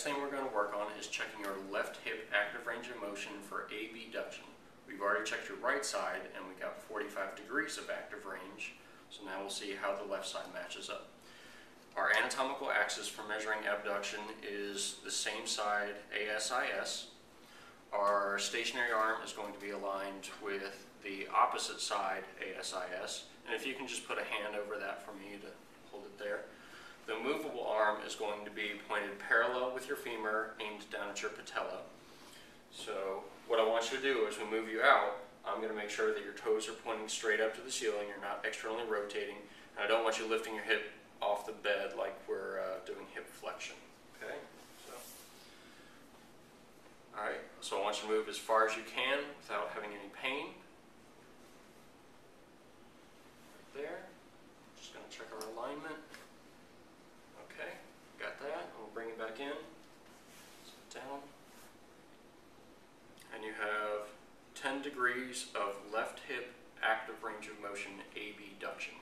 next thing we're going to work on is checking your left hip active range of motion for abduction. We've already checked your right side and we got 45 degrees of active range. So now we'll see how the left side matches up. Our anatomical axis for measuring abduction is the same side ASIS. Our stationary arm is going to be aligned with the opposite side ASIS. And if you can just put a hand over that for me to hold it there. The movable arm is going to be pointed parallel with your femur, aimed down at your patella. So what I want you to do as we move you out, I'm going to make sure that your toes are pointing straight up to the ceiling, you're not externally rotating, and I don't want you lifting your hip off the bed like we're uh, doing hip flexion. Okay? So, all right. So I want you to move as far as you can without having any pain. Right there. Just going to check our alignment. Okay, got that. We'll bring it back in. Sit down. And you have 10 degrees of left hip active range of motion abduction.